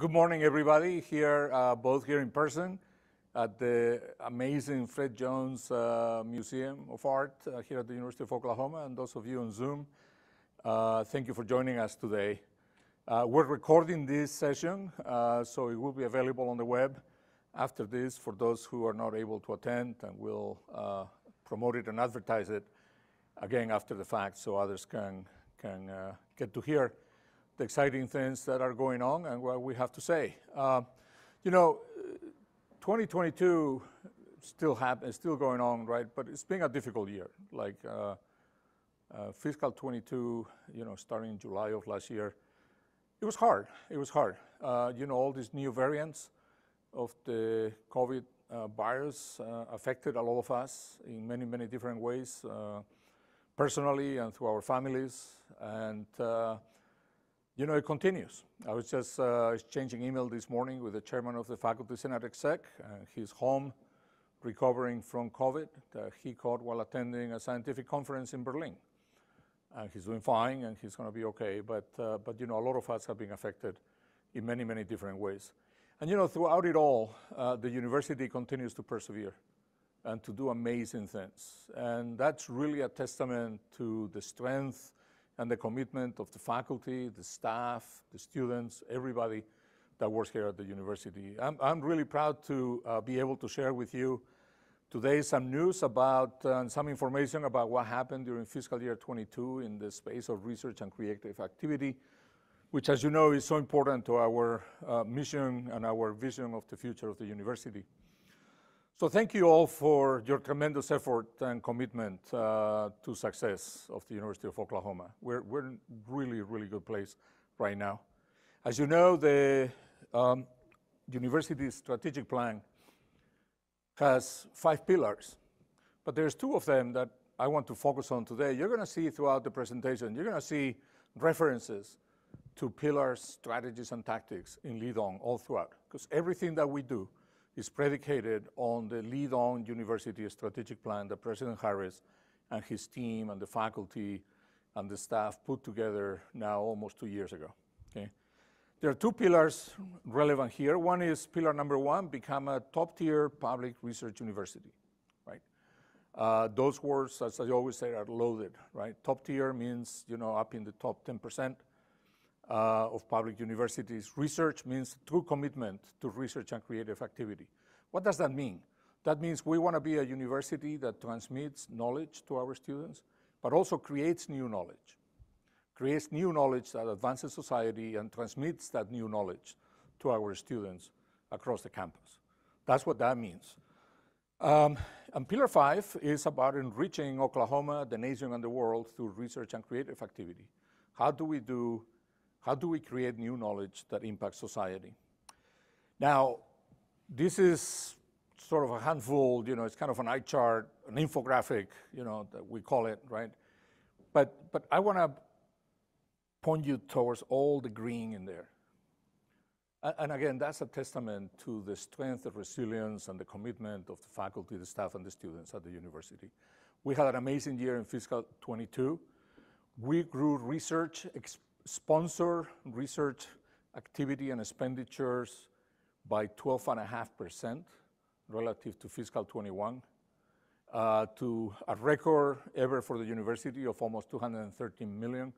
Good morning, everybody, here, uh, both here in person at the amazing Fred Jones uh, Museum of Art uh, here at the University of Oklahoma, and those of you on Zoom, uh, thank you for joining us today. Uh, we're recording this session, uh, so it will be available on the web after this for those who are not able to attend, and we'll promote it and advertise it again after the fact so others can, can get to hear the exciting things that are going on and what we have to say. Uh, you know, 2022 still happen, still going on, right? But it's been a difficult year. Like uh, uh, fiscal 22, you know, starting in July of last year, it was hard. It was hard. Uh, you know, all these new variants of the COVID uh, virus uh, affected a lot of us in many, many different ways, personally and through our families. And you know, it continues. I was just uh, exchanging email this morning with the chairman of the Faculty Senate Exec. Uh, he's home recovering from COVID that he caught while attending a scientific conference in Berlin. And he's doing fine and he's going to be okay. But, uh, but, you know, a lot of us have been affected in many, many different ways. And, you know, throughout it all, uh, the university continues to persevere and to do amazing things. And that's really a testament to the strength and the commitment of the faculty, the staff, the students, everybody that works here at the university. I'm, I'm really proud to uh, be able to share with you today some news about uh, some information about what happened during fiscal year 22 in the space of research and creative activity, which as you know is so important to our uh, mission and our vision of the future of the university. So thank you all for your tremendous effort and commitment uh, to success of the University of Oklahoma. We're, we're in really, really good place right now. As you know, the um, university's strategic plan has five pillars, but there's two of them that I want to focus on today. You're going to see throughout the presentation, you're going to see references to pillars, strategies, and tactics in Lead On all throughout, because everything that we do is predicated on the Lead On University strategic plan that President Harris and his team and the faculty and the staff put together now almost two years ago. Okay? There are two pillars relevant here. One is pillar number one, become a top-tier public research university, right? Uh, those words, as I always say, are loaded, right? Top tier means, you know, up in the top 10% uh, of public universities. Research means true commitment to research and creative activity. What does that mean? That means we want to be a university that transmits knowledge to our students, but also creates new knowledge, creates new knowledge that advances society and transmits that new knowledge to our students across the campus. That's what that means. Um, and Pillar 5 is about enriching Oklahoma, the nation, and the world through research and creative activity. How do we do how do we create new knowledge that impacts society? Now, this is sort of a handful, you know, it's kind of an eye chart, an infographic, you know, that we call it, right? But, but I want to point you towards all the green in there. And again, that's a testament to the strength, the resilience, and the commitment of the faculty, the staff, and the students at the university. We had an amazing year in fiscal 22. We grew research sponsor research activity and expenditures by 12.5% relative to fiscal 21, uh, to a record ever for the university of almost 213 million.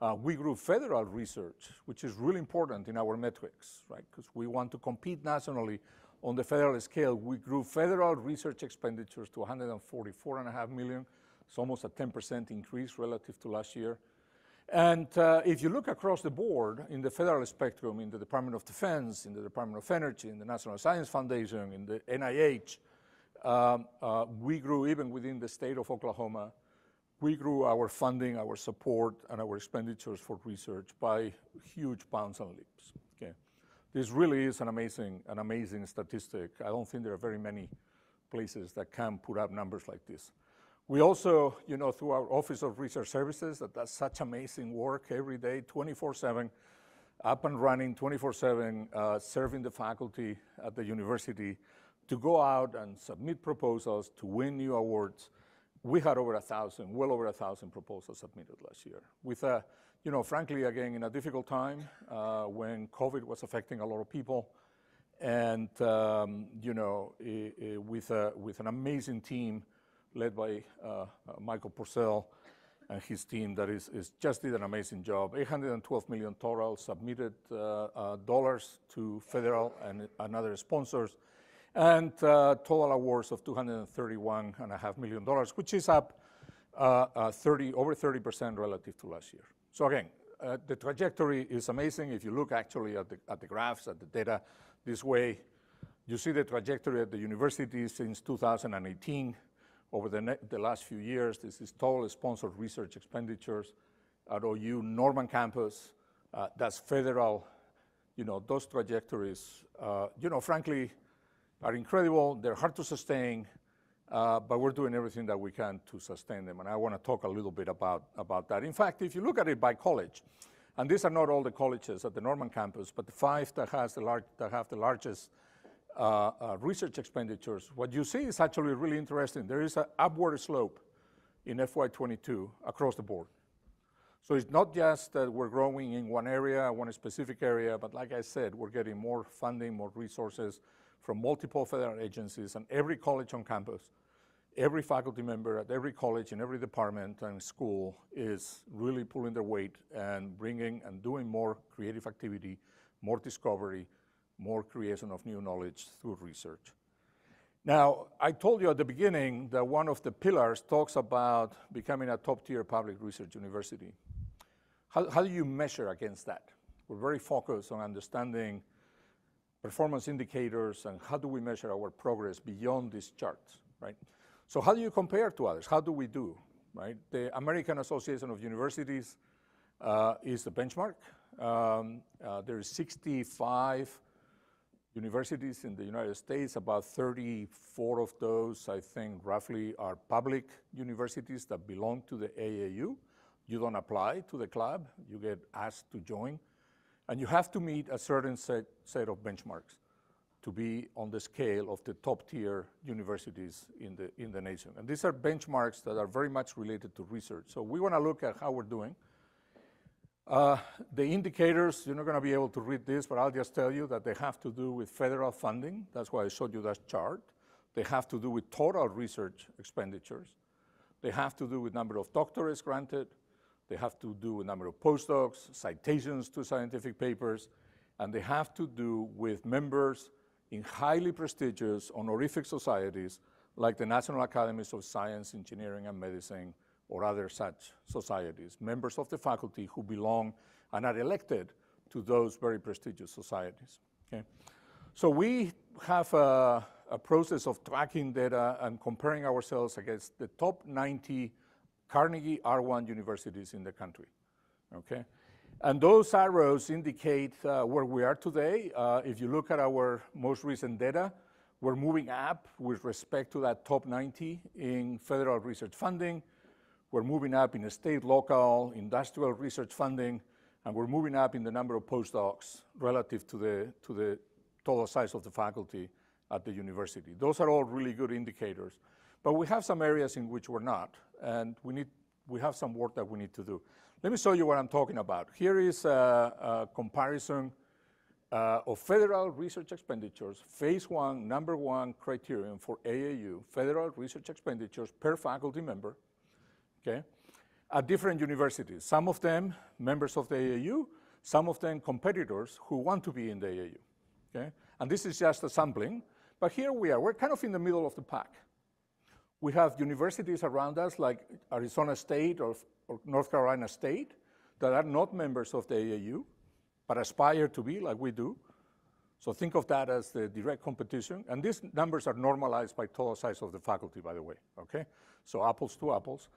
Uh, we grew federal research, which is really important in our metrics, right? Because we want to compete nationally on the federal scale. We grew federal research expenditures to 144.5 million. It's almost a 10% increase relative to last year. And uh, if you look across the board in the federal spectrum, in the Department of Defense, in the Department of Energy, in the National Science Foundation, in the NIH, um, uh, we grew even within the state of Oklahoma, we grew our funding, our support, and our expenditures for research by huge bounds and leaps. Okay. This really is an amazing, an amazing statistic. I don't think there are very many places that can put up numbers like this. We also, you know, through our Office of Research Services that does such amazing work every day, 24-7, up and running 24-7, uh, serving the faculty at the university to go out and submit proposals to win new awards. We had over a thousand, well over a thousand proposals submitted last year with a, you know, frankly, again, in a difficult time uh, when COVID was affecting a lot of people, and um, you know, with a, with an amazing team led by uh, Michael Purcell and his team that is, is just did an amazing job. 812 million total submitted uh, uh, dollars to federal and, and other sponsors, and uh, total awards of 231.5 million dollars, which is up uh, uh, 30 over 30 percent relative to last year. So again, uh, the trajectory is amazing. If you look actually at the at the graphs at the data this way, you see the trajectory at the university since 2018 over the, the last few years. This is total sponsored research expenditures at OU Norman campus. Uh, that's federal. You know, those trajectories, uh, you know, frankly, are incredible. They're hard to sustain, uh, but we're doing everything that we can to sustain them. And I want to talk a little bit about, about that. In fact, if you look at it by college, and these are not all the colleges at the Norman campus, but the five that, has the large, that have the largest uh, uh, research expenditures, what you see is actually really interesting. There is an upward slope in FY22 across the board. So it's not just that we're growing in one area, one specific area, but like I said, we're getting more funding, more resources from multiple federal agencies, and every college on campus, every faculty member at every college in every department and school is really pulling their weight and bringing and doing more creative activity, more discovery, more creation of new knowledge through research. Now, I told you at the beginning that one of the pillars talks about becoming a top-tier public research university. How, how do you measure against that? We're very focused on understanding performance indicators and how do we measure our progress beyond these charts, right? So how do you compare to others? How do we do, right? The American Association of Universities uh, is the benchmark. Um, uh, there are 65 universities in the United States. About 34 of those, I think, roughly are public universities that belong to the AAU. You don't apply to the club, you get asked to join. And you have to meet a certain set, set of benchmarks to be on the scale of the top tier universities in the, in the nation. And these are benchmarks that are very much related to research. So we want to look at how we're doing. Uh, the indicators, you're not going to be able to read this, but I'll just tell you that they have to do with federal funding. That's why I showed you that chart. They have to do with total research expenditures. They have to do with number of doctorates granted. They have to do with number of postdocs, citations to scientific papers, and they have to do with members in highly prestigious honorific societies like the National Academies of Science, Engineering, and Medicine, or other such societies, members of the faculty who belong and are elected to those very prestigious societies. Okay? So we have a, a process of tracking data and comparing ourselves against the top 90 Carnegie R1 universities in the country. Okay? And those arrows indicate uh, where we are today. Uh, if you look at our most recent data, we're moving up with respect to that top 90 in federal research funding. We're moving up in state, local, industrial research funding, and we're moving up in the number of postdocs relative to the, to the total size of the faculty at the university. Those are all really good indicators. But we have some areas in which we're not, and we, need, we have some work that we need to do. Let me show you what I'm talking about. Here is a, a comparison uh, of federal research expenditures, phase one, number one criterion for AAU, federal research expenditures per faculty member, okay, at different universities. Some of them members of the AAU, some of them competitors who want to be in the AAU, okay? And this is just a sampling, but here we are. We're kind of in the middle of the pack. We have universities around us like Arizona State or, or North Carolina State that are not members of the AAU, but aspire to be like we do. So think of that as the direct competition. And these numbers are normalized by total size of the faculty, by the way, okay? So apples to apples.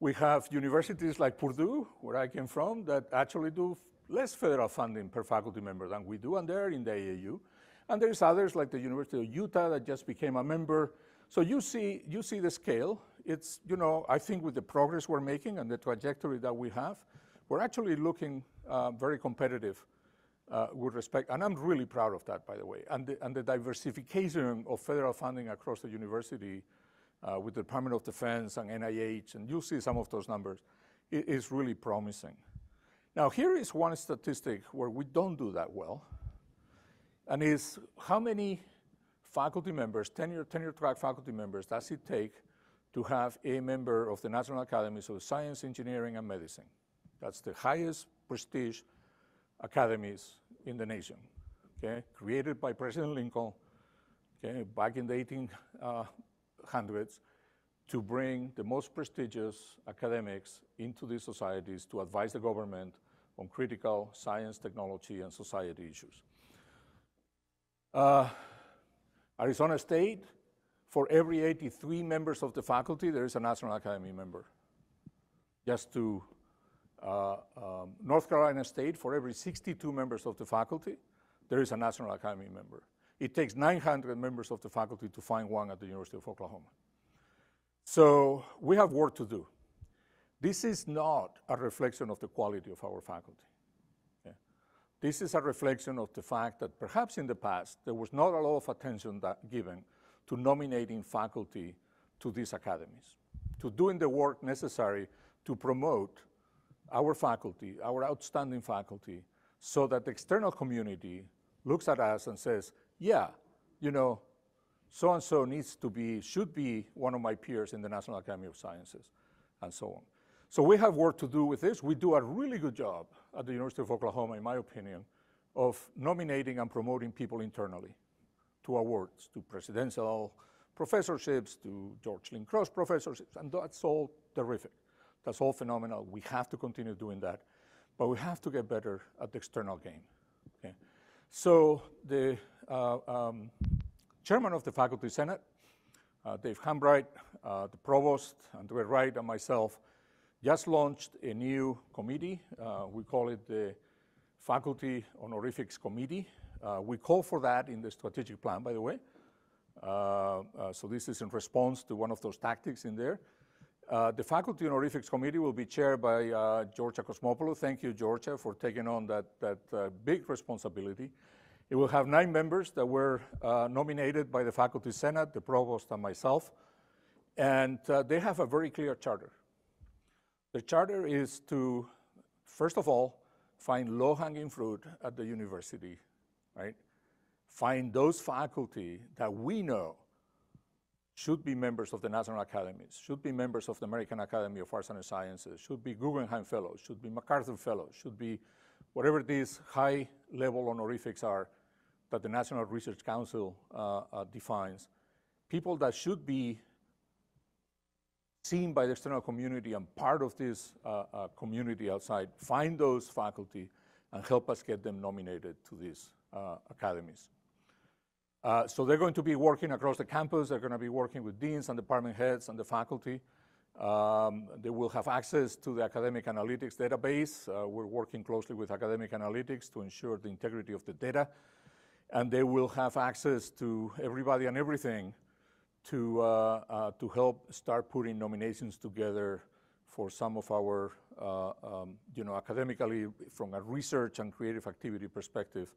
We have universities like Purdue, where I came from, that actually do less federal funding per faculty member than we do, and they're in the AAU. And there's others like the University of Utah that just became a member. So you see, you see the scale. It's, you know, I think with the progress we're making and the trajectory that we have, we're actually looking uh, very competitive uh, with respect, and I'm really proud of that, by the way. And the, and the diversification of federal funding across the university Uh, with the Department of Defense and NIH, and you'll see some of those numbers, it is really promising. Now, here is one statistic where we don't do that well, and is how many faculty members, tenure, tenure track faculty members, does it take to have a member of the National Academies of Science, Engineering, and Medicine? That's the highest prestige academies in the nation, okay? Created by President Lincoln, okay, back in the uh, 1800s, to bring the most prestigious academics into these societies to advise the government on critical science, technology, and society issues. Uh, Arizona State, for every 83 members of the faculty, there is a National Academy member. Just to uh, um, North Carolina State, for every 62 members of the faculty, there is a National Academy member. It takes 900 members of the faculty to find one at the University of Oklahoma. So we have work to do. This is not a reflection of the quality of our faculty. Okay? This is a reflection of the fact that perhaps in the past there was not a lot of attention given to nominating faculty to these academies, to doing the work necessary to promote our faculty, our outstanding faculty, so that the external community looks at us and says, yeah, you know, so-and-so needs to be, should be one of my peers in the National Academy of Sciences, and so on. So we have work to do with this. We do a really good job at the University of Oklahoma, in my opinion, of nominating and promoting people internally to awards, to presidential professorships, to George Lynn Cross professorships, and that's all terrific. That's all phenomenal. We have to continue doing that, but we have to get better at the external game. Okay? So the um, chairman of the Faculty Senate, uh, Dave Hambright, uh, the provost, Andre Wright, and myself just launched a new committee. Uh, we call it the Faculty Honorifics Committee. Uh, we call for that in the strategic plan, by the way. Uh, so this is in response to one of those tactics in there. Uh, the Faculty Honorifics Committee will be chaired by uh, Georgia Kosmopoulou. Thank you, Georgia, for taking on that, that uh, big responsibility. It will have nine members that were uh, nominated by the Faculty Senate, the Provost, and myself. And uh, they have a very clear charter. The charter is to, first of all, find low-hanging fruit at the university, right? Find those faculty that we know should be members of the National Academies, should be members of the American Academy of Arts and Sciences, should be Guggenheim Fellows, should be MacArthur Fellows, should be whatever these high-level honorifics are that the National Research Council uh, uh, defines, people that should be seen by the external community and part of this uh, uh community outside, find those faculty and help us get them nominated to these academies. Uh, so they're going to be working across the campus. They're going to be working with deans and department heads and the faculty. Um, they will have access to the academic analytics database. Uh, we're working closely with academic analytics to ensure the integrity of the data. And they will have access to everybody and everything to, uh, uh to help start putting nominations together for some of our, uh, um, you know, academically, from a research and creative activity perspective,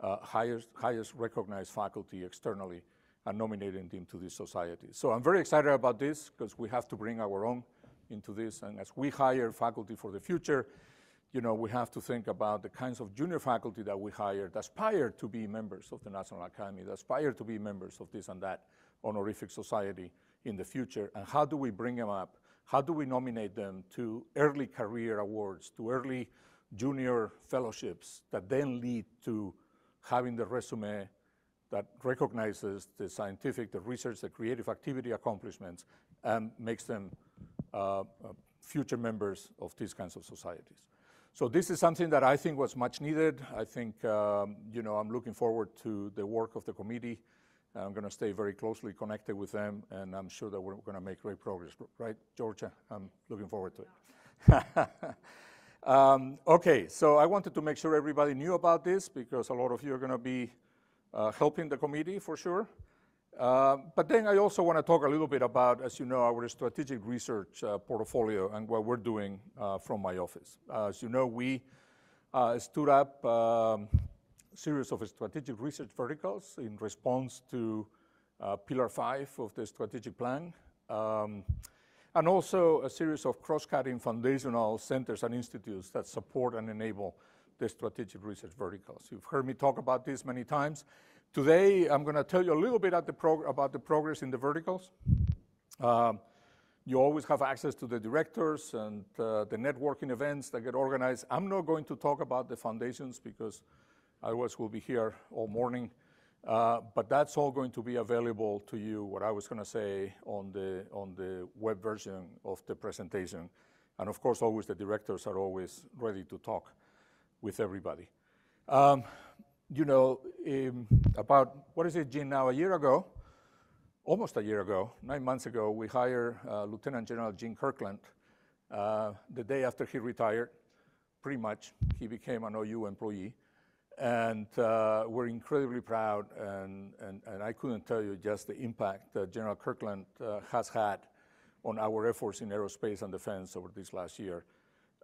uh, highest, highest recognized faculty externally and nominating them to this society. So I'm very excited about this because we have to bring our own into this. And as we hire faculty for the future, you know, we have to think about the kinds of junior faculty that we hire that aspire to be members of the National Academy, that aspire to be members of this and that honorific society in the future, and how do we bring them up? How do we nominate them to early career awards, to early junior fellowships that then lead to having the resume that recognizes the scientific, the research, the creative activity accomplishments, and makes them uh, uh, future members of these kinds of societies. So this is something that I think was much needed. I think, um, you know, I'm looking forward to the work of the committee. I'm going to stay very closely connected with them, and I'm sure that we're going to make great progress. Right, Georgia? I'm looking forward to it. Um, okay, so I wanted to make sure everybody knew about this because a lot of you are going to be uh, helping the committee for sure. Uh, but then I also want to talk a little bit about, as you know, our strategic research uh, portfolio and what we're doing uh, from my office. Uh, as you know, we uh, stood up um, a series of strategic research verticals in response to Pillar 5 of the strategic plan. Um, and also a series of cross-cutting foundational centers and institutes that support and enable the strategic research verticals. You've heard me talk about this many times. Today, I'm going to tell you a little bit about the, progress in the verticals. Um, you always have access to the directors and uh, the networking events that get organized. I'm not going to talk about the foundations because otherwise we'll be here all morning. Uh, but that's all going to be available to you, what I was going to say on the, on the web version of the presentation. And of course, always the directors are always ready to talk with everybody. Um, you know, um, about, what is it, Gene, now, a year ago, almost a year ago, nine months ago, we hired uh, Lieutenant General Gene Kirkland. Uh, the day after he retired, pretty much, he became an OU employee. And uh, we're incredibly proud, and, and, and, I couldn't tell you just the impact that General Kirkland uh, has had on our efforts in aerospace and defense over this last year.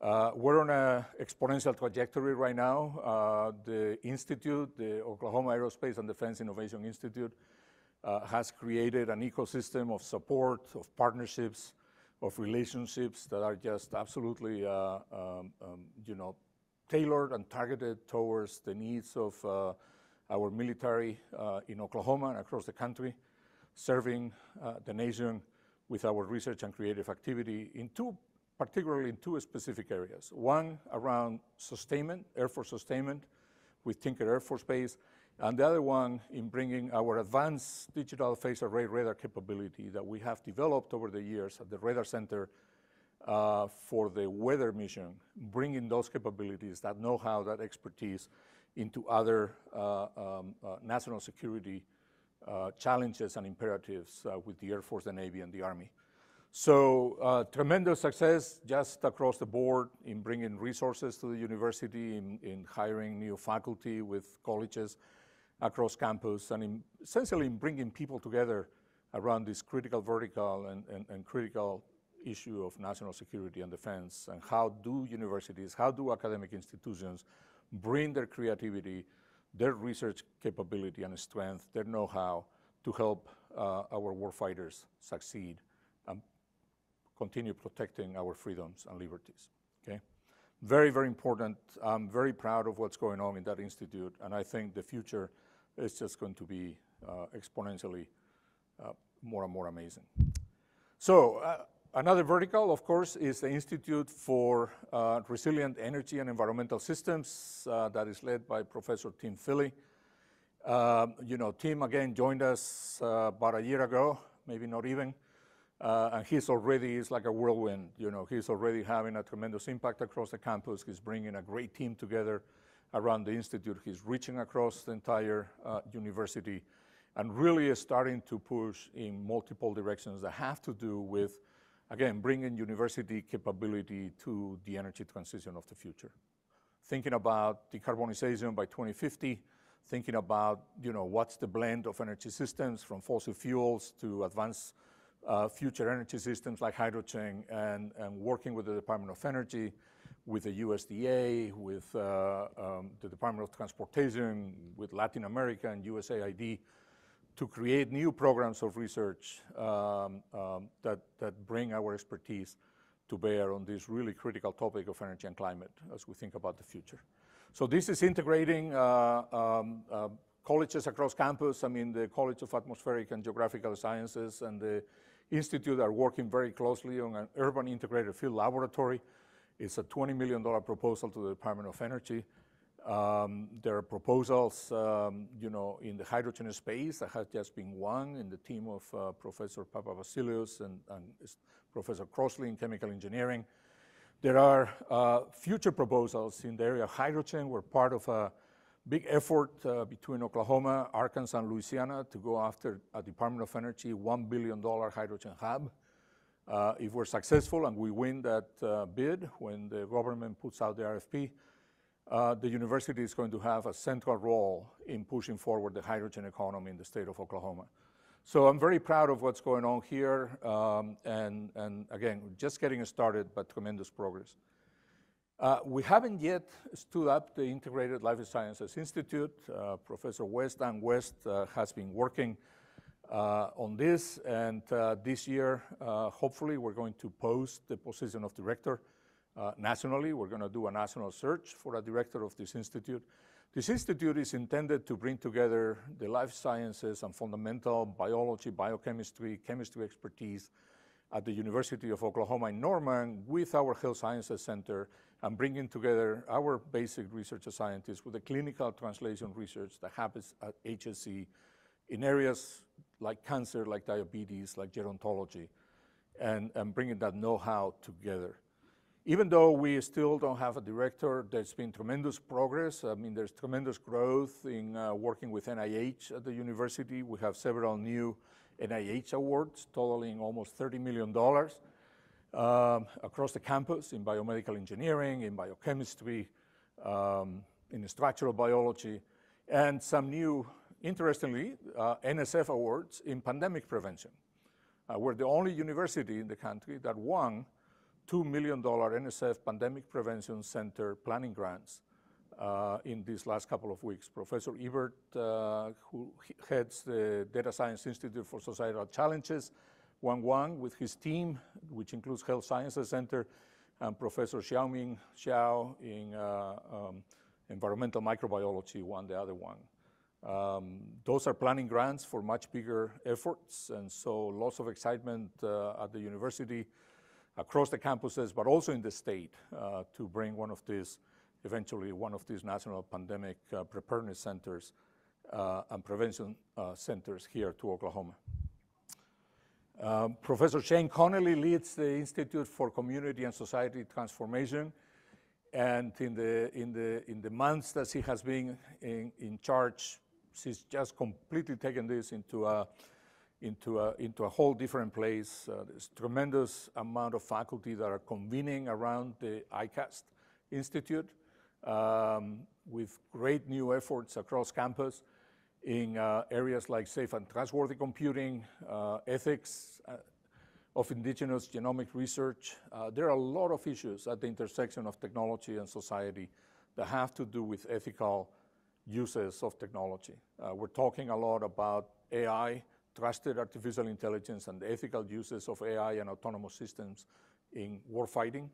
Uh, we're on an exponential trajectory right now. Uh, the Institute, the Oklahoma Aerospace and Defense Innovation Institute, uh, has created an ecosystem of support, of partnerships, of relationships that are just absolutely, um, um, you know, tailored and targeted towards the needs of our military in Oklahoma and across the country, serving the nation with our research and creative activity in two particularly in two specific areas. One around sustainment, Air Force sustainment with Tinker Air Force Base, and the other one in bringing our advanced digital phased array radar capability that we have developed over the years at the Radar Center uh, for the weather mission, bringing those capabilities, that know-how, that expertise into other uh, um, uh, national security uh, challenges and imperatives uh, with the Air Force, the Navy, and the Army. So uh, tremendous success just across the board in bringing resources to the university, in, in hiring new faculty with colleges across campus, and in, essentially in bringing people together around this critical vertical and, and, and critical issue of national security and defense, and how do universities, how do academic institutions bring their creativity, their research capability and strength, their know-how to help uh, our warfighters succeed continue protecting our freedoms and liberties, okay? Very, very important. I'm very proud of what's going on in that institute, and I think the future is just going to be uh, exponentially uh, more and more amazing. So uh, another vertical, of course, is the Institute for uh, Resilient Energy and Environmental Systems uh, that is led by Professor Tim Filley. Um, you know, Tim, again, joined us uh, about a year ago, maybe not even, uh, and he's already is like a whirlwind. You know, he's already having a tremendous impact across the campus. He's bringing a great team together around the institute. He's reaching across the entire uh, university and really is starting to push in multiple directions that have to do with, again, bringing university capability to the energy transition of the future. Thinking about decarbonization by 2050, thinking about, you know, what's the blend of energy systems from fossil fuels to advanced uh, future energy systems like hydrogen and, and, working with the Department of Energy, with the USDA, with uh, um, the Department of Transportation, with Latin America and USAID to create new programs of research um, um, that, that bring our expertise to bear on this really critical topic of energy and climate as we think about the future. So this is integrating uh, um, uh, colleges across campus. I mean, the College of Atmospheric and Geographical Sciences and the Institute are working very closely on an urban integrated field laboratory. It's a $20 million proposal to the Department of Energy. Um, there are proposals, um, you know, in the hydrogen space that has just been won in the team of uh, Professor Papavassiliou and, and Professor Crossley in chemical engineering. There are uh, future proposals in the area of hydrogen. We're part of a big effort uh, between Oklahoma, Arkansas, and Louisiana to go after a Department of Energy $1 billion hydrogen hub. Uh, if we're successful and we win that uh, bid when the government puts out the RFP, uh, the university is going to have a central role in pushing forward the hydrogen economy in the state of Oklahoma. So I'm very proud of what's going on here, um, and, and again, just getting started, but tremendous progress. Uh, we haven't yet stood up the Integrated Life Sciences Institute. Uh, Professor West, Dan West, uh, has been working uh, on this. And uh, this year, uh, hopefully, we're going to post the position of director nationally. We're going to do a national search for a director of this institute. This institute is intended to bring together the life sciences and fundamental biology, biochemistry, chemistry expertise at the University of Oklahoma in Norman with our Health Sciences Center and bringing together our basic research scientists with the clinical translation research that happens at HSC in areas like cancer, like diabetes, like gerontology, and, and bringing that know-how together. Even though we still don't have a director, there's been tremendous progress. I mean, there's tremendous growth in uh, working with NIH at the university. We have several new NIH awards totaling almost $30 million um, across the campus in biomedical engineering, in biochemistry, um, in structural biology, and some new interestingly, uh, NSF awards in pandemic prevention. Uh, we're the only university in the country that won $2 million NSF Pandemic Prevention Center planning grants uh, in these last couple of weeks. Professor Ebert, uh, who heads the Data Science Institute for Societal Challenges, won Wang with his team, which includes Health Sciences Center, and Professor Xiangming Xiao in uh, um, environmental microbiology one the other one. Um, those are planning grants for much bigger efforts, and so lots of excitement uh, at the university, across the campuses, but also in the state uh, to bring one of these, eventually one of these national pandemic uh, preparedness centers uh, and prevention uh, centers here to Oklahoma. Um, Professor Shane Connelly leads the Institute for Community and Society Transformation. And in the, in the, in the months that he has been in, in charge, she's just completely taken this into a, into a, into a whole different place. Uh, there's tremendous amount of faculty that are convening around the ICAST Institute um, with great new efforts across campus in uh, areas like safe and trustworthy computing, uh, ethics uh, of indigenous genomic research. There are a lot of issues at the intersection of technology and society that have to do with ethical uses of technology. We're talking a lot about AI, trusted artificial intelligence, and ethical uses of AI and autonomous systems in warfighting.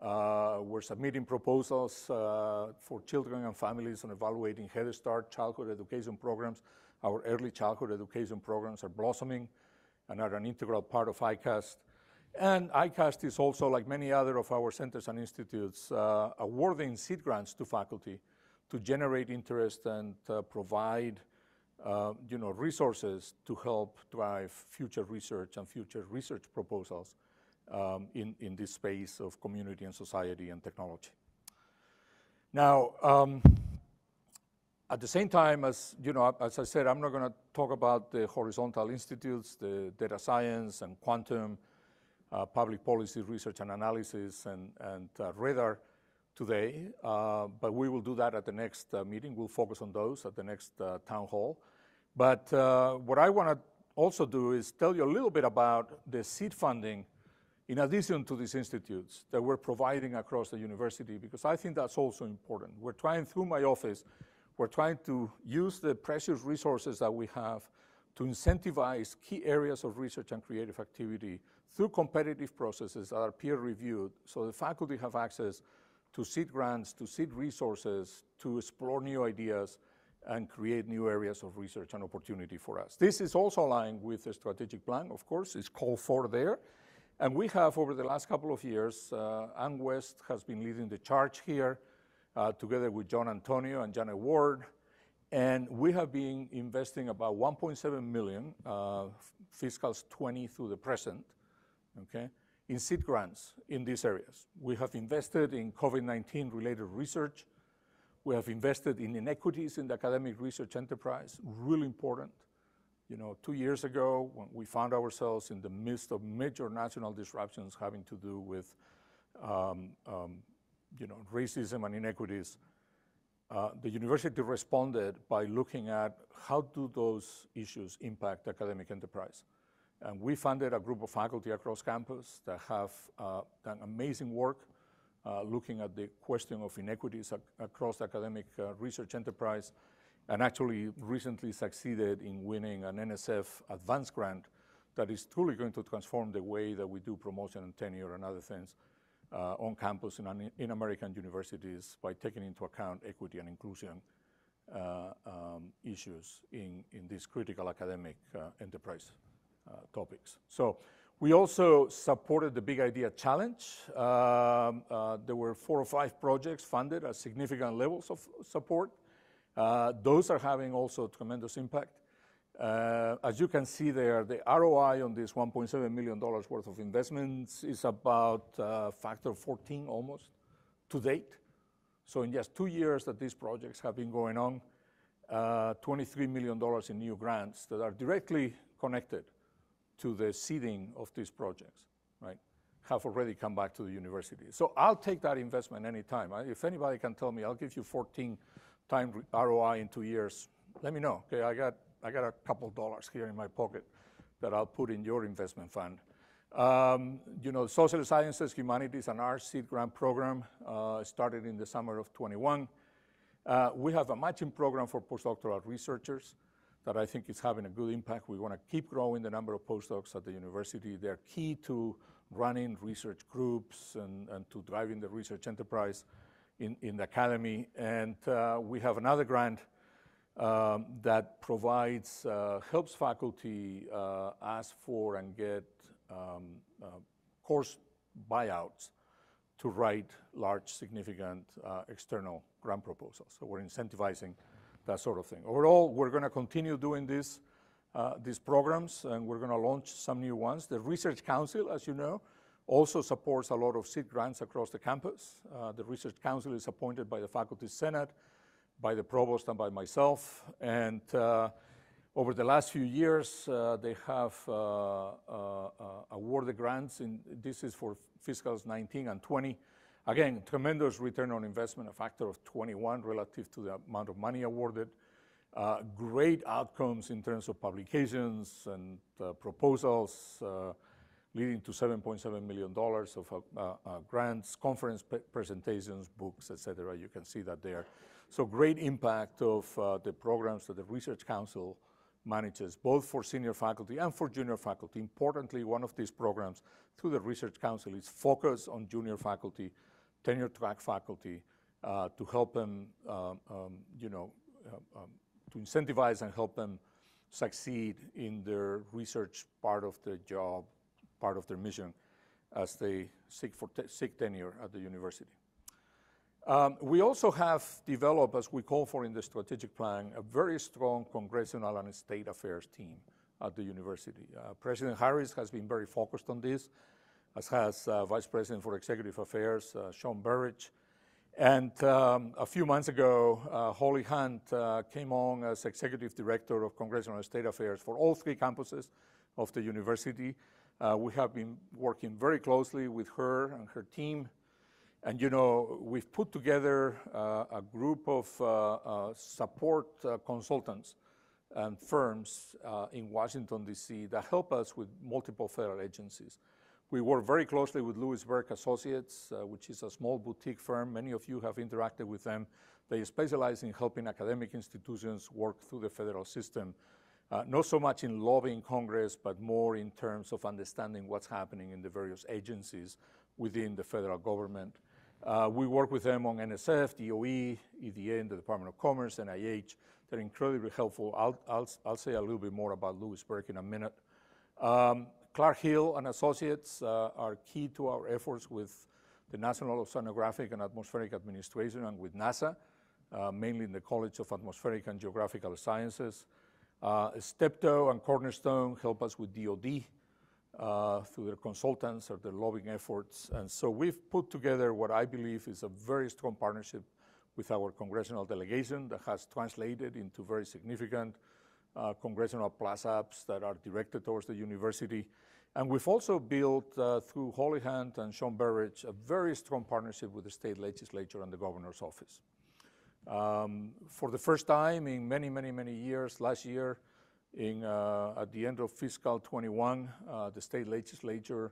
Uh, we're submitting proposals uh, for children and families on evaluating Head Start childhood education programs. Our early childhood education programs are blossoming and are an integral part of ICAST. And ICAST is also, like many other of our centers and institutes, uh, awarding seed grants to faculty to generate interest and uh, provide uh, you know, resources to help drive future research and future research proposals um, in, in this space of community and society and technology. Now, um, at the same time, as you know, as I said, I'm not going to talk about the horizontal institutes, the data science and quantum, uh, public policy research and analysis, and, and uh, radar today, uh, but we will do that at the next uh, meeting. We'll focus on those at the next uh, town hall. But uh, what I want to also do is tell you a little bit about the seed funding in addition to these institutes that we're providing across the university, because I think that's also important. We're trying through my office, we're trying to use the precious resources that we have to incentivize key areas of research and creative activity through competitive processes that are peer reviewed so the faculty have access to seed grants, to seed resources, to explore new ideas and create new areas of research and opportunity for us. This is also aligned with the strategic plan, of course, it's called for there. And we have, over the last couple of years, uh, West has been leading the charge here, uh, together with John Antonio and Janet Ward. And we have been investing about 1.7 million, uh, fiscals 20 through the present, okay? in seed grants in these areas. We have invested in COVID-19 related research. We have invested in inequities in the academic research enterprise, really important. You know, two years ago, when we found ourselves in the midst of major national disruptions having to do with, um, um, you know, racism and inequities, uh, the university responded by looking at how do those issues impact academic enterprise. And we funded a group of faculty across campus that have uh, done amazing work uh, looking at the question of inequities ac across academic uh, research enterprise. And actually recently succeeded in winning an NSF advance grant that is truly going to transform the way that we do promotion and tenure and other things uh, on campus in, in, American universities by taking into account equity and inclusion uh, um, issues in, in these critical academic uh, enterprise uh, topics. So we also supported the Big Idea Challenge. Um, uh, there were four or five projects funded at significant levels of support. Uh, those are having also tremendous impact. Uh, as you can see there, the ROI on this $1.7 million worth of investments is about uh, factor 14 almost to date. So in just two years that these projects have been going on, uh, $23 million in new grants that are directly connected to the seeding of these projects, right, have already come back to the university. So I'll take that investment anytime. If anybody can tell me, I'll give you 14 time ROI in two years, let me know. Okay, I got, I got a couple dollars here in my pocket that I'll put in your investment fund. Um, you know, Social Sciences, Humanities, and Arts Seed Grant Program uh, started in the summer of 21. Uh, we have a matching program for postdoctoral researchers that I think is having a good impact. We want to keep growing the number of postdocs at the university. They're key to running research groups and, and to driving the research enterprise in, the academy. And uh, we have another grant um, that provides, uh, helps faculty uh, ask for and get um, course buyouts to write large, significant external grant proposals. So we're incentivizing that sort of thing. Overall, we're going to continue doing this, these programs, and we're going to launch some new ones. The Research Council, as you know, also supports a lot of seed grants across the campus. Uh, the Research Council is appointed by the Faculty Senate, by the Provost, and by myself. And uh, over the last few years, uh, they have uh, uh, awarded grants. In, this is for fiscals 19 and 20 Again, tremendous return on investment, a factor of 21 relative to the amount of money awarded. Uh, great outcomes in terms of publications and proposals, leading to $7.7 million of uh, uh, grants, conference presentations, books, etc. You can see that there. So great impact of uh, the programs that the Research Council manages, both for senior faculty and for junior faculty. Importantly, one of these programs through the Research Council is focused on junior faculty tenure track faculty to help them, um, um, you know, um, to incentivize and help them succeed in their research part of their job, part of their mission as they seek, for te seek tenure at the university. Um, we also have developed, as we call for in the strategic plan, a very strong congressional and state affairs team at the university. Uh, President Harris has been very focused on this as has uh, Vice President for Executive Affairs, uh, Sean Burrage. And um, a few months ago, uh, Holly Hunt came on as Executive Director of Congressional and State Affairs for all three campuses of the university. We have been working very closely with her and her team and you know, we've put together uh, a group of uh, uh, support consultants and firms in Washington, D.C. that help us with multiple federal agencies. We work very closely with Lewis-Burke Associates, uh, which is a small boutique firm. Many of you have interacted with them. They specialize in helping academic institutions work through the federal system, uh, not so much in lobbying Congress, but more in terms of understanding what's happening in the various agencies within the federal government. Uh, we work with them on NSF, DOE, EDA, and the Department of Commerce, NIH. They're incredibly helpful. I'll, I'll, I'll say a little bit more about Lewis-Burke in a minute. Um, Clark Hill and Associates uh, are key to our efforts with the National Oceanographic and Atmospheric Administration and with NASA, uh, mainly in the College of Atmospheric and Geographical Sciences. Uh, Steptoe and Cornerstone help us with DOD uh, through their consultants or their lobbying efforts. And so we've put together what I believe is a very strong partnership with our congressional delegation that has translated into very significant uh, congressional plus-ups that are directed towards the university. And we've also built, through Holly Hunt and Sean Burrage, a very strong partnership with the state legislature and the governor's office. Um, for the first time in many, many, many years, last year, uh, at the end of fiscal 21, uh, the state legislature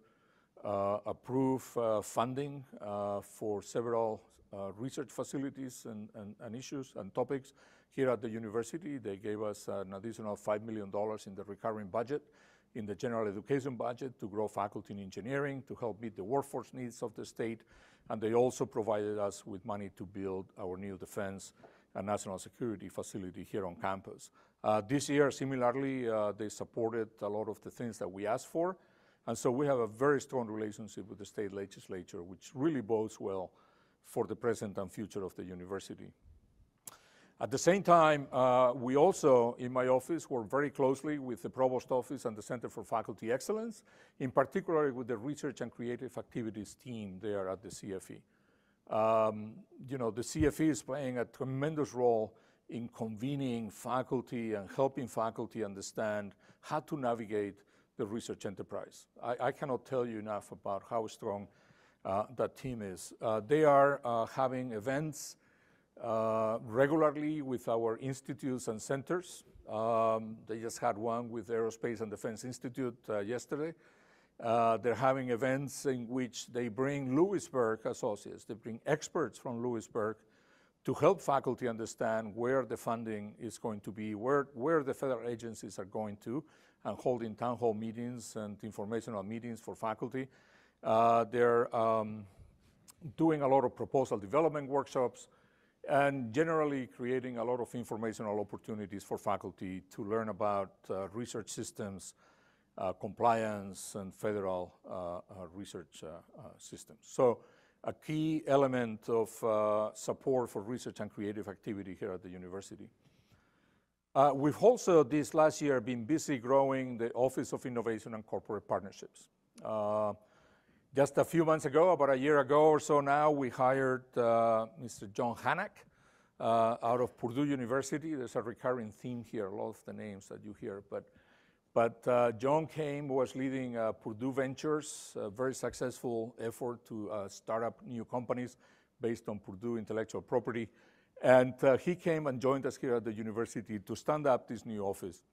uh, approved funding for several research facilities and, issues and topics, here at the university. They gave us an additional $5 million in the recurring budget, in the general education budget to grow faculty in engineering, to help meet the workforce needs of the state. And they also provided us with money to build our new defense and national security facility here on campus. Uh, this year, similarly, uh, they supported a lot of the things that we asked for. And so we have a very strong relationship with the state legislature, which really bodes well for the present and future of the university. At the same time, uh, we also, in my office, work very closely with the Provost Office and the Center for Faculty Excellence, in particular with the Research and Creative Activities team there at the CFE. Um, you know, the CFE is playing a tremendous role in convening faculty and helping faculty understand how to navigate the research enterprise. I, I cannot tell you enough about how strong uh, that team is. Uh, they are uh, having events regularly with our institutes and centers. Um, they just had one with Aerospace and Defense Institute uh, yesterday. Uh, they're having events in which they bring Lewis-Burke Associates, they bring experts from Lewisburg to help faculty understand where the funding is going to be, where, where the federal agencies are going to, and holding town hall meetings and informational meetings for faculty. Uh, they're um, doing a lot of proposal development workshops, and generally creating a lot of informational opportunities for faculty to learn about uh, research systems, uh, compliance, and federal uh, uh research uh, uh, systems. So a key element of support for research and creative activity here at the university. we've also this last year been busy growing the Office of Innovation and Corporate Partnerships. Just a few months ago, about a year ago or so now, we hired uh, Mr. John Hanak uh, out of Purdue University. There's a recurring theme here, a lot of the names that you hear. But, but uh, John came, was leading uh, Purdue Ventures, a very successful effort to uh, start up new companies based on Purdue intellectual property. And uh, he came and joined us here at the university to stand up this new office,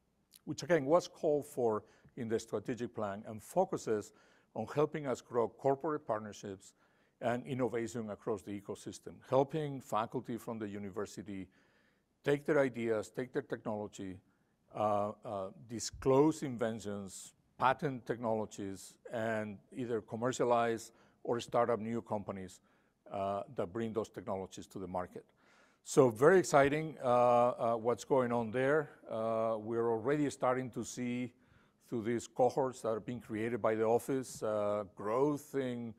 which again was called for in the strategic plan and focuses on helping us grow corporate partnerships and innovation across the ecosystem, helping faculty from the university take their ideas, take their technology, uh, uh, disclose inventions, patent technologies, and either commercialize or start up new companies uh, that bring those technologies to the market. So very exciting uh, uh, what's going on there. Uh, we're already starting to see through these cohorts that are being created by the office, uh, growth in,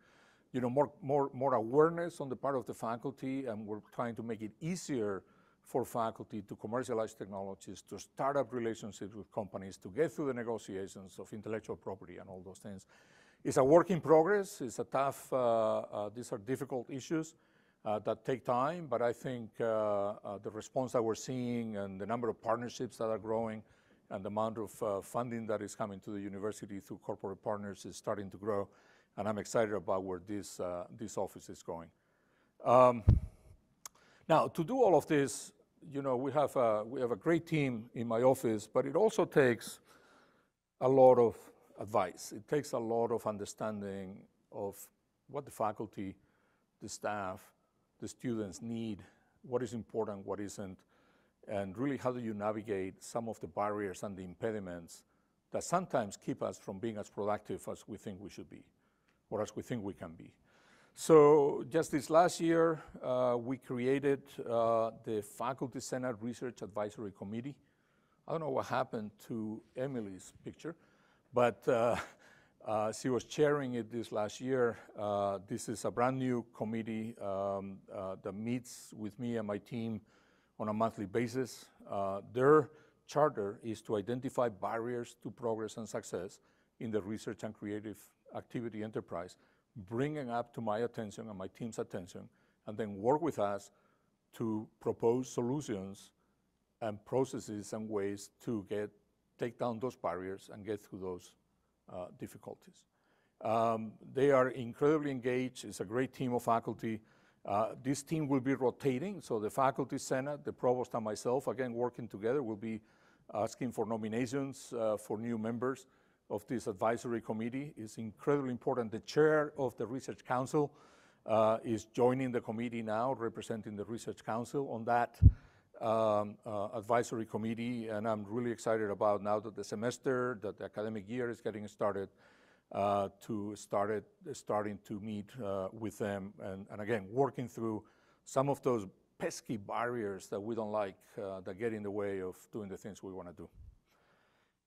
you know, more, more, more awareness on the part of the faculty, and we're trying to make it easier for faculty to commercialize technologies, to start up relationships with companies, to get through the negotiations of intellectual property and all those things. It's a work in progress. It's a tough, uh, uh, these are difficult issues uh, that take time, but I think uh, uh, the response that we're seeing and the number of partnerships that are growing and the amount of uh, funding that is coming to the university through corporate partners is starting to grow, and I'm excited about where this, uh, this office is going. Um, now, to do all of this, you know, we have, a, we have a great team in my office, but it also takes a lot of advice. It takes a lot of understanding of what the faculty, the staff, the students need, what is important, what isn't, and really how do you navigate some of the barriers and the impediments that sometimes keep us from being as productive as we think we should be or as we think we can be. So just this last year, uh, we created uh, the Faculty Senate Research Advisory Committee. I don't know what happened to Emily's picture, but uh, uh she was chairing it this last year. Uh, this is a brand new committee um, uh, that meets with me and my team on a monthly basis. Uh, their charter is to identify barriers to progress and success in the research and creative activity enterprise, bringing up to my attention and my team's attention, and then work with us to propose solutions and processes and ways to get take down those barriers and get through those uh, difficulties. Um, they are incredibly engaged. It's a great team of faculty. Uh, this team will be rotating, so the faculty senate, the provost and myself, again working together, will be asking for nominations uh, for new members of this advisory committee. It's incredibly important. The chair of the Research Council uh, is joining the committee now, representing the Research Council on that. um, uh, advisory committee, and I'm really excited about now that the semester, that the academic year is getting started, uh, to started, starting to meet uh, with them, and, and, again, working through some of those pesky barriers that we don't like uh, that get in the way of doing the things we want to do.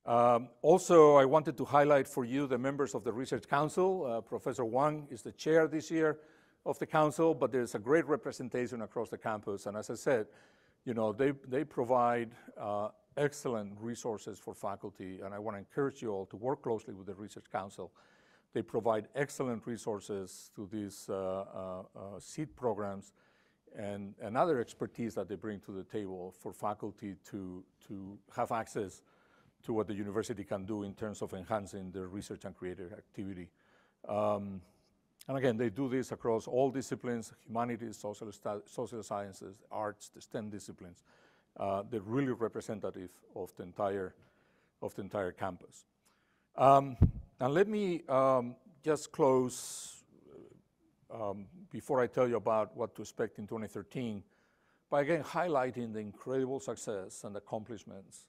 Um, also, I wanted to highlight for you the members of the Research Council. Uh, Professor Wang is the chair this year of the council, but there's a great representation across the campus. And as I said, you know, they, they provide uh, excellent resources for faculty, and I want to encourage you all to work closely with the Research Council. They provide excellent resources to these uh, uh, uh seed programs and, and other expertise that they bring to the table for faculty to, to have access to what the university can do in terms of enhancing their research and creative activity. Um, and again, they do this across all disciplines, humanities, social, social sciences, arts, STEM disciplines. Uh, they're really representative of the entire, of the entire campus. Um, and let me um, just close um, before I tell you about what to expect in 2013 by again highlighting the incredible success and accomplishments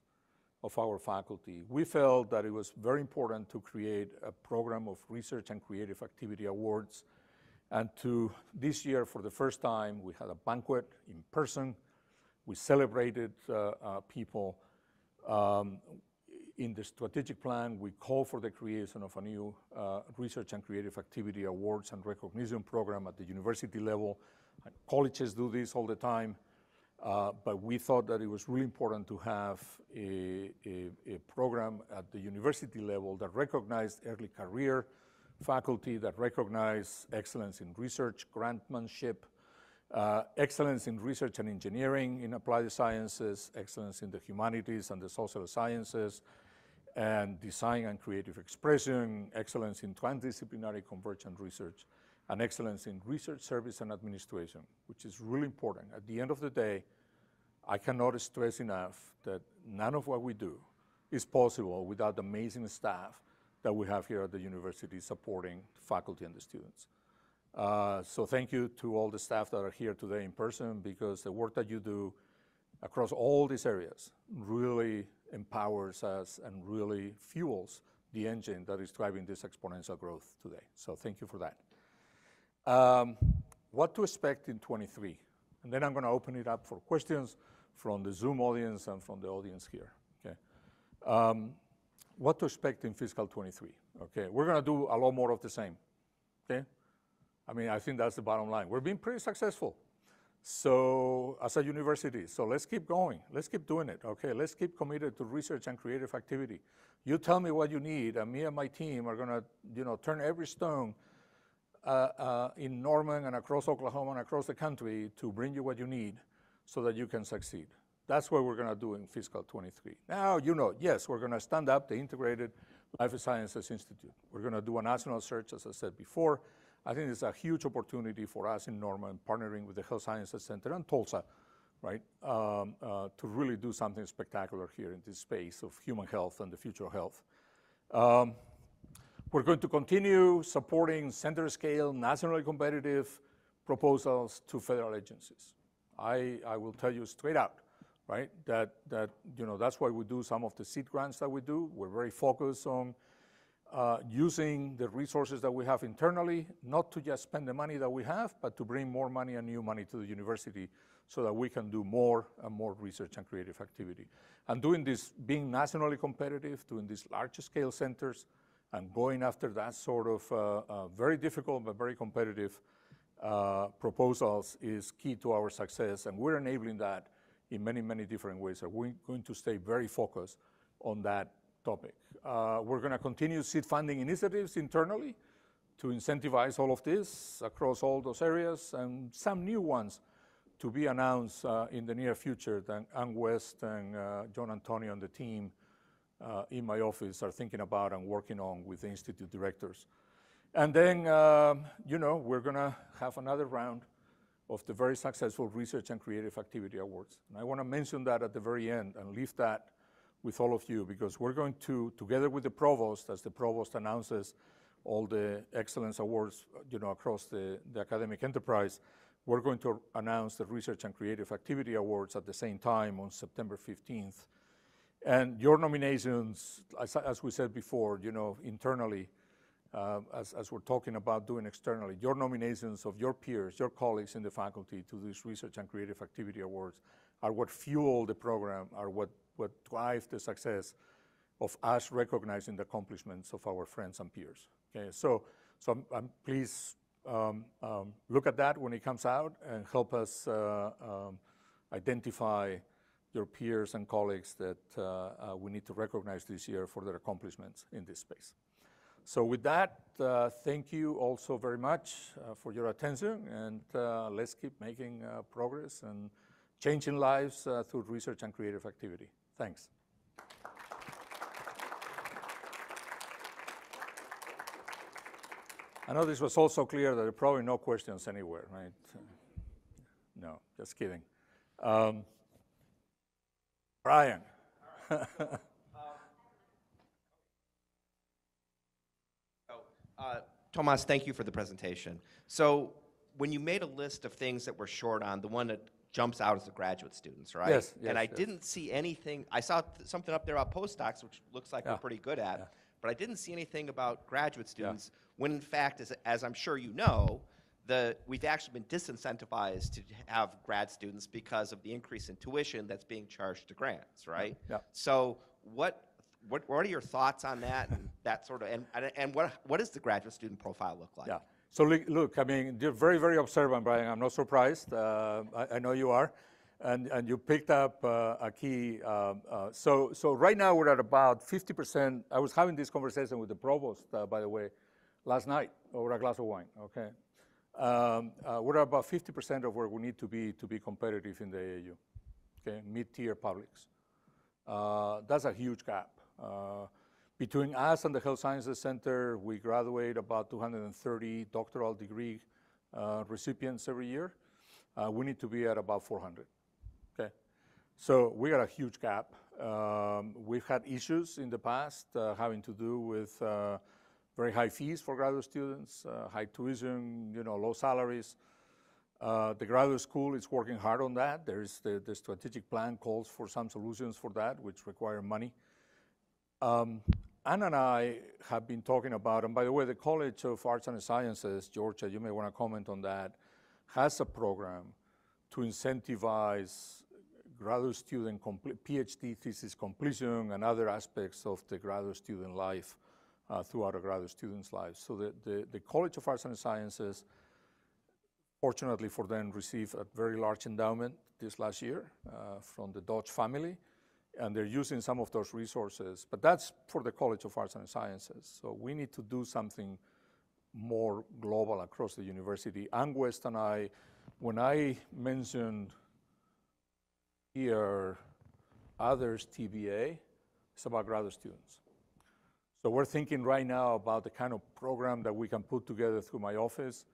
of our faculty. We felt that it was very important to create a program of research and creative activity awards. And to this year, for the first time, we had a banquet in person. We celebrated uh, uh, people. Um, in the strategic plan, we call for the creation of a new uh, research and creative activity awards and recognition program at the university level. Colleges do this all the time. Uh, but we thought that it was really important to have a, a, a, program at the university level that recognized early career faculty, that recognized excellence in research, grantmanship, uh, excellence in research and engineering in applied sciences, excellence in the humanities and the social sciences, and design and creative expression, excellence in transdisciplinary convergent research, and excellence in research service and administration, which is really important. At the end of the day, I cannot stress enough that none of what we do is possible without the amazing staff that we have here at the university supporting faculty and the students. Uh, so thank you to all the staff that are here today in person because the work that you do across all these areas really empowers us and really fuels the engine that is driving this exponential growth today. So thank you for that. Um, what to expect in 23? And then I'm going to open it up for questions from the Zoom audience and from the audience here. Okay. Um, what to expect in fiscal 23? Okay, we're going to do a lot more of the same. Okay, I mean I think that's the bottom line. We're being pretty successful. So as a university, so let's keep going. Let's keep doing it. Okay, let's keep committed to research and creative activity. You tell me what you need, and me and my team are going to, you know, turn every stone uh, uh, in Norman and across Oklahoma and across the country to bring you what you need so that you can succeed. That's what we're going to do in fiscal 23. Now, you know, yes, we're going to stand up the Integrated Life Sciences Institute. We're going to do a national search, as I said before. I think it's a huge opportunity for us in Norman, partnering with the Health Sciences Center and Tulsa, right, um, uh, to really do something spectacular here in this space of human health and the future of health. Um, we're going to continue supporting center scale, nationally competitive proposals to federal agencies. I, I will tell you straight out, right, that, that, you know, that's why we do some of the seed grants that we do. We're very focused on uh, using the resources that we have internally, not to just spend the money that we have, but to bring more money and new money to the university so that we can do more and more research and creative activity. And doing this, being nationally competitive, doing these large scale centers, and going after that sort of uh, uh, very difficult but very competitive uh, proposals is key to our success, and we're enabling that in many, many different ways. So we're going to stay very focused on that topic. Uh, we're going to continue seed funding initiatives internally to incentivize all of this across all those areas, and some new ones to be announced uh, in the near future that Ann West and uh, John Antonio and the team uh, in my office are thinking about and working on with the Institute directors. And then, um, you know, we're going to have another round of the very successful Research and Creative Activity Awards. And I want to mention that at the very end and leave that with all of you because we're going to, together with the provost, as the provost announces all the excellence awards, you know, across the, the academic enterprise, we're going to announce the Research and Creative Activity Awards at the same time on September 15th. And your nominations, as, as we said before, you know, internally, uh, as, as we're talking about doing externally, your nominations of your peers, your colleagues in the faculty to these Research and Creative Activity Awards are what fuel the program, are what, what drive the success of us recognizing the accomplishments of our friends and peers. Okay, so, so I'm, I'm please um, um, look at that when it comes out and help us uh, um, identify your peers and colleagues that uh, uh, we need to recognize this year for their accomplishments in this space. So with that, uh, thank you also very much uh, for your attention, and uh, let's keep making progress and changing lives through research and creative activity. Thanks. I know this was also clear that there are probably no questions anywhere, right? No, just kidding. Um, Brian. Uh, Tomas, thank you for the presentation. So when you made a list of things that we're short on, the one that jumps out as the graduate students, right? Yes, yes, And I yes. didn't see anything, I saw th- something up there about postdocs, which looks like Yeah, we're pretty good at, yeah. but I didn't see anything about graduate students, when in fact, as, as I'm sure you know, the, we've actually been disincentivized to have grad students because of the increase in tuition that's being charged to grants, right? Yeah. So what, what, what are your thoughts on that and that sort of, and, and- and what, what does the graduate student profile look like? Yeah. So look, I mean, you're very, very observant, Brian. I'm not surprised. Uh, I, I know you are, and and you picked up uh, a key. Um, uh, so so right now we're at about 50%. I was having this conversation with the provost, uh, by the way, last night over a glass of wine. Okay, um, uh, we're about 50% of where we need to be to be competitive in the AAU. Okay, mid-tier publics. Uh, that's a huge gap. Between us and the Health Sciences Center, we graduate about 230 doctoral degree uh, recipients every year. Uh, we need to be at about 400. Okay, so we got a huge gap. Um, we've had issues in the past uh, having to do with uh, very high fees for graduate students, uh, high tuition, you know, low salaries. Uh, the graduate school is working hard on that. There's the, the strategic plan calls for some solutions for that, which require money. Um, Anna and I have been talking about, and by the way, the College of Arts and Sciences, Georgia, you may want to comment on that, has a program to incentivize graduate student PhD thesis completion and other aspects of the graduate student life uh, throughout a graduate student's life. So the, the, the College of Arts and Sciences, fortunately for them, received a very large endowment this last year uh, from the Dodge family and they're using some of those resources. But that's for the College of Arts and Sciences. So we need to do something more global across the university. Ann West and I, when I mentioned here others TBA, it's about graduate students. So we're thinking right now about the kind of program that we can put together through my office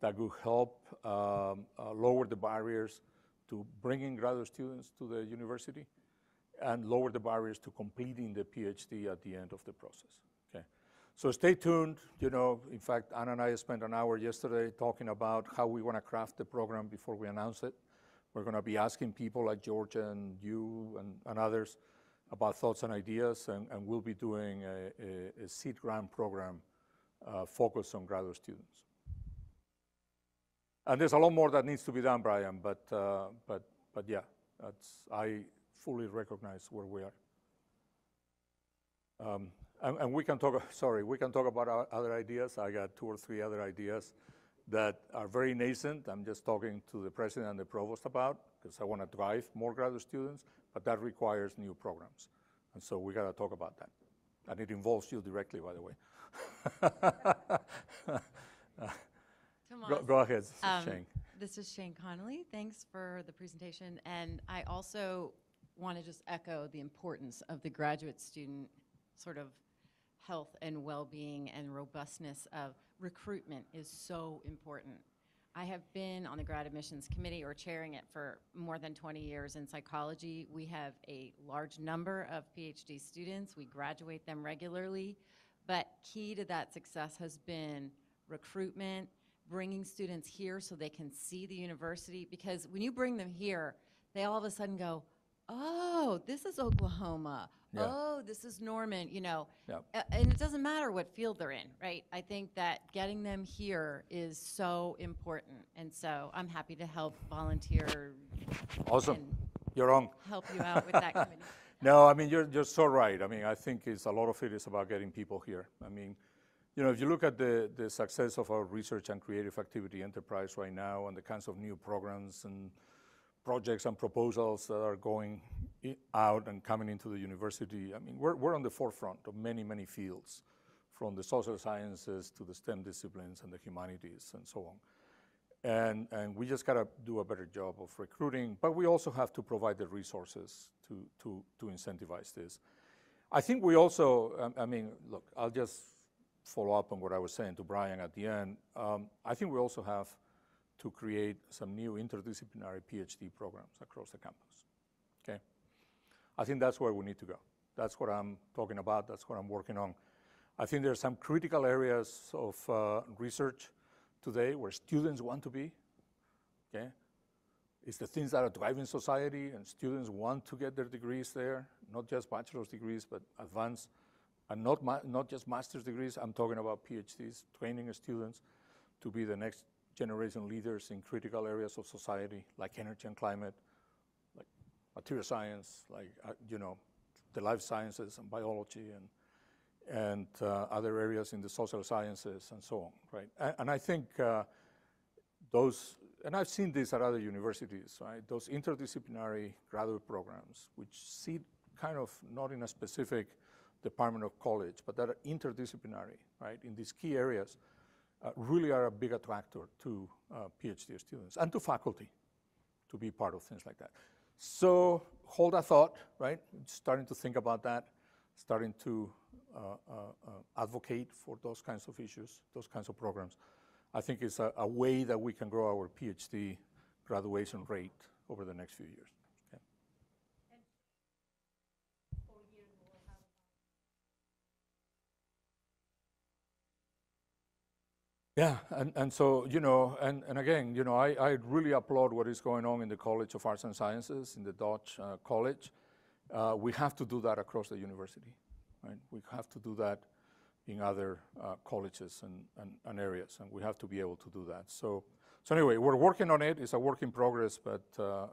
that could help um, uh, lower the barriers to bringing graduate students to the university and lower the barriers to completing the PhD at the end of the process. Okay. So stay tuned. You know, in fact, Anna and I spent an hour yesterday talking about how we want to craft the program before we announce it. We're going to be asking people like Georgia and you and, and others about thoughts and ideas, and, and we'll be doing a, a, a seed grant program uh, focused on graduate students. And there's a lot more that needs to be done, Brian, but, uh, but, but yeah, that's, I fully recognize where we are. Um, and, and we can talk, sorry, we can talk about our other ideas. I got two or three other ideas that are very nascent. I'm just talking to the president and the provost about because I want to drive more graduate students, but that requires new programs. And so we got to talk about that. And it involves you directly, by the way. Tomas, go, go ahead, um, Shane. This is Shane Connelly. Thanks for the presentation. And I also want to just echo the importance of the graduate student sort of health and well-being and robustness of recruitment is so important. I have been on the grad admissions committee or chairing it for more than 20 years in psychology. We have a large number of PhD students. We graduate them regularly. But key to that success has been recruitment, bringing students here so they can see the university, because when you bring them here, they all of a sudden go, oh, this is Oklahoma. Yeah. Oh, this is Norman, you know. Yep. A- And it doesn't matter what field they're in, right? I think that getting them here is so important. And so I'm happy to help volunteer Awesome. and You're on. help you out with that committee. No, I mean, you're, you're so right. I mean, I think it's a lot of it is about getting people here. I mean, you know, if you look at the, the success of our research and creative activity enterprise right now and the kinds of new programs and projects and proposals that are going out and coming into the university, I mean, we're, we're on the forefront of many, many fields, from the social sciences to the STEM disciplines and the humanities and so on. And, and we just got to do a better job of recruiting, but we also have to provide the resources to, to, to incentivize this. I think we also, um, I mean, look, I'll just follow up on what I was saying to Brian at the end. Um, I think we also have to create some new interdisciplinary PhD programs across the campus. Okay? I think that's where we need to go. That's what I'm talking about. That's what I'm working on. I think there are some critical areas of uh, research today where students want to be. Okay? It's the things that are driving society, and students want to get their degrees there, not just bachelor's degrees, but advanced, and not, not just master's degrees. I'm talking about PhDs, training students to be the next generation leaders in critical areas of society, like energy and climate, like material science, like, uh, you know, the life sciences and biology and and uh, other areas in the social sciences and so on, right? And, and I think uh, those, and I've seen this at other universities, right? Those interdisciplinary graduate programs, which sit kind of not in a specific department of college, but that are interdisciplinary, right? In these key areas, uh, really are a big attractor to uh, PhD students and to faculty to be part of things like that. So hold that thought, right? Starting to think about that, starting to uh, uh, uh, advocate for those kinds of issues, those kinds of programs. I think it's a, a way that we can grow our PhD graduation rate over the next few years. Okay. Yeah, and, and so, you know, and, and again, you know, I, I really applaud what is going on in the College of Arts and Sciences, in the Dodge uh, College. Uh, we have to do that across the university, right? We have to do that in other uh, colleges and, and, and areas, and we have to be able to do that. So, so anyway, we're working on it. It's a work in progress, but uh, uh,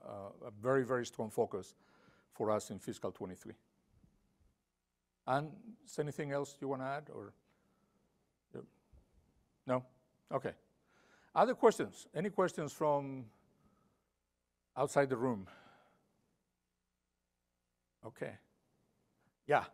a very, very strong focus for us in fiscal 23. And is anything else you want to add, or? No? Okay. Other questions? Any questions from outside the room? Okay. Yeah.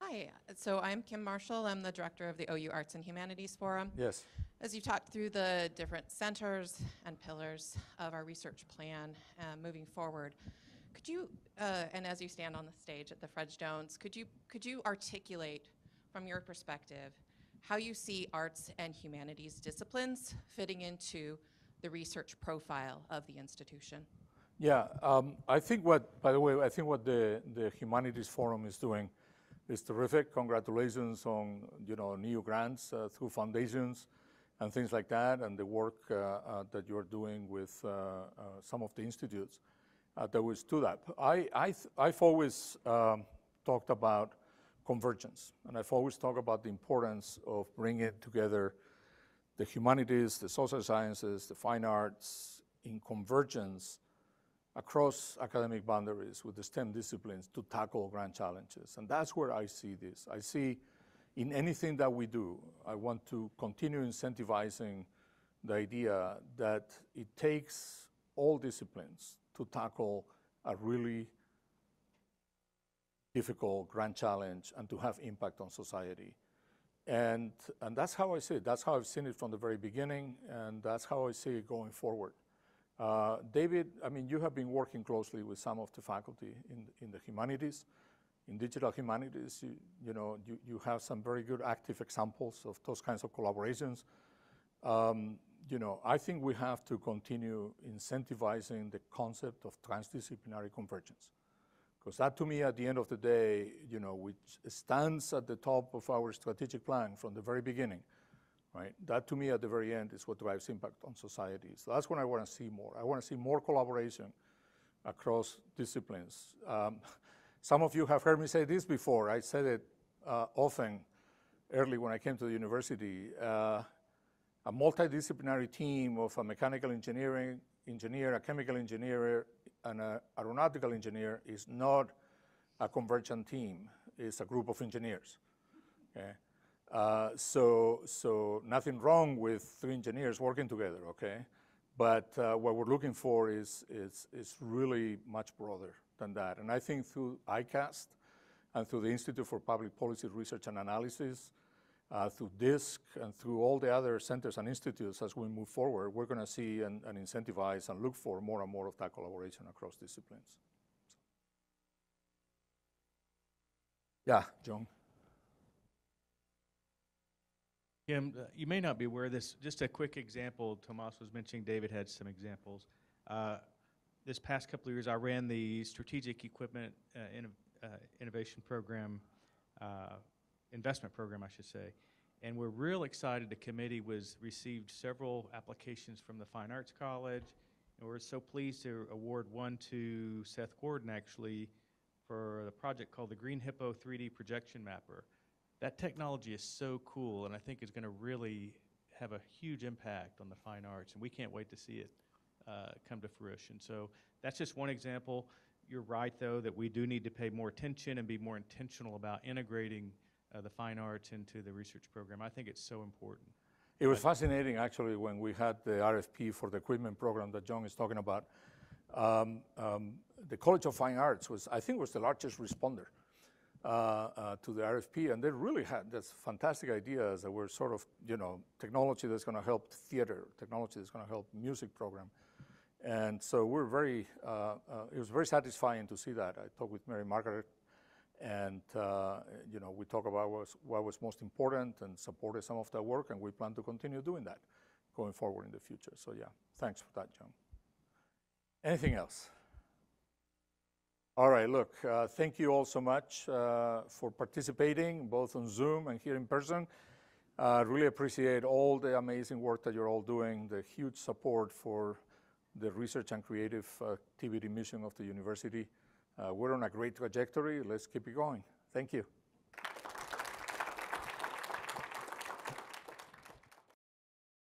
Hi, so I'm Kim Marshall. I'm the director of the OU Arts and Humanities Forum. Yes. As you talked through the different centers and pillars of our research plan uh, moving forward, could you, uh, and as you stand on the stage at the Fred Jones, could you could you articulate from your perspective how you see arts and humanities disciplines fitting into the research profile of the institution? Yeah, um, I think what, by the way, I think what the, the Humanities Forum is doing is terrific. Congratulations on, you know, new grants uh, through foundations and things like that, and the work uh, uh, that you're doing with uh, uh, some of the institutes uh, that will do that. I, I I've always um, talked about convergence, and I've always talked about the importance of bringing together the humanities, the social sciences, the fine arts in convergence across academic boundaries with the STEM disciplines to tackle grand challenges. And that's where I see this. I see in anything that we do, I want to continue incentivizing the idea that it takes all disciplines to tackle a really difficult grand challenge and to have impact on society. And, and that's how I see it. That's how I've seen it from the very beginning, and that's how I see it going forward. Uh, David, I mean, you have been working closely with some of the faculty in, in the humanities, in digital humanities. You, you know, you, you have some very good active examples of those kinds of collaborations. Um, you know, I think we have to continue incentivizing the concept of transdisciplinary convergence Because that to me, at the end of the day, you know, which stands at the top of our strategic plan from the very beginning, right? That to me, at the very end, is what drives impact on society. So that's what I want to see more. I want to see more collaboration across disciplines. Um, some of you have heard me say this before. I said it uh, often early when I came to the university. Uh, a multidisciplinary team of a mechanical engineering engineer, a chemical engineer, an aeronautical engineer is not a convergent team. It's a group of engineers. Okay? Uh, so, so nothing wrong with three engineers working together, okay? But uh, what we're looking for is, is, is really much broader than that. And I think through ICAST and through the Institute for Public Policy Research and Analysis, uh, through DISC and through all the other centers and institutes as we move forward, we're going to see and, and, incentivize and look for more and more of that collaboration across disciplines. Yeah, John. Kim, uh, you may not be aware of this. Just a quick example. Tomas was mentioning David had some examples. Uh, this past couple of years, I ran the Strategic Equipment uh, uh Innovation Program uh, investment program, I should say. And we're real excited. The committee was received several applications from the Fine Arts College, and we're so pleased to award one to Seth Gordon actually for a project called the Green Hippo 3D Projection Mapper. That technology is so cool, and I think is going to really have a huge impact on the fine arts, and we can't wait to see it uh, come to fruition. So that's just one example. You're right, though, that we do need to pay more attention and be more intentional about integrating uh, the fine arts into the research program. I think it's so important. It was fascinating, actually, when we had the RFP for the equipment program that John is talking about. Um, um, the College of Fine Arts was, I think, was the largest responder uh, uh, to the RFP, and they really had this fantastic ideas that were sort of, you know, technology that's going to help theater, technology that's going to help music program. And so we're very, uh, uh, it was very satisfying to see that. I talked with Mary Margaret and, uh, you know, we talk about what was, most important and supported some of that work, and we plan to continue doing that going forward in the future. So yeah, thanks for that, John. Anything else? All right, look, uh, thank you all so much uh, for participating, both on Zoom and here in person. I really appreciate all the amazing work that you're all doing, the huge support for the research and creative activity mission of the university. Uh, we're on a great trajectory. Let's keep it going. Thank you.